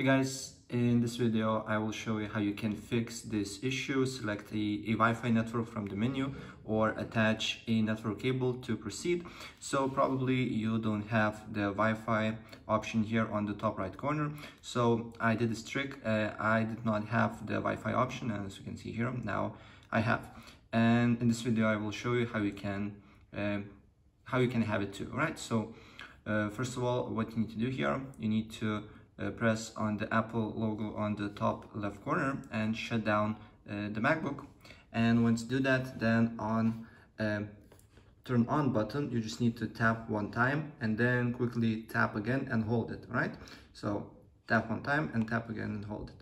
Hey guys, in this video I will show you how you can fix this issue. Select a, a Wi-Fi network from the menu or attach a network cable to proceed. So probably you don't have the Wi-Fi option here on the top right corner. So I did this trick. Uh, I did not have the Wi-Fi option as you can see here. Now I have. And in this video I will show you how you can uh, how you can have it too, right? So uh, first of all, what you need to do here, you need to uh, press on the Apple logo on the top left corner and shut down uh, the MacBook. And once you do that, then on uh, turn on button, you just need to tap one time and then quickly tap again and hold it, right? So tap one time and tap again and hold it.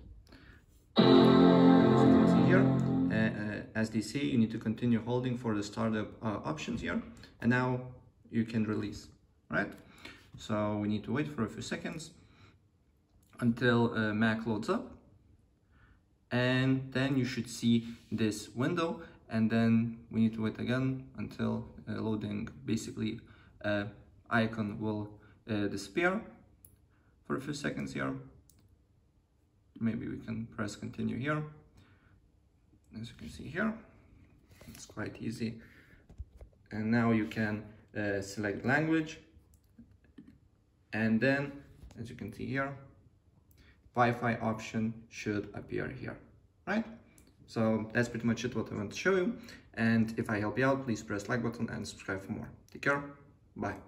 Here, uh, uh, as they say, you need to continue holding for the startup uh, options here. And now you can release, right? So we need to wait for a few seconds until uh, Mac loads up. And then you should see this window and then we need to wait again until uh, loading basically uh, icon will uh, disappear for a few seconds here. Maybe we can press continue here. As you can see here it's quite easy. And now you can uh, select language. And then as you can see here Wi-Fi option should appear here, right? So that's pretty much it what I want to show you. And if I help you out, please press like button and subscribe for more. Take care. Bye.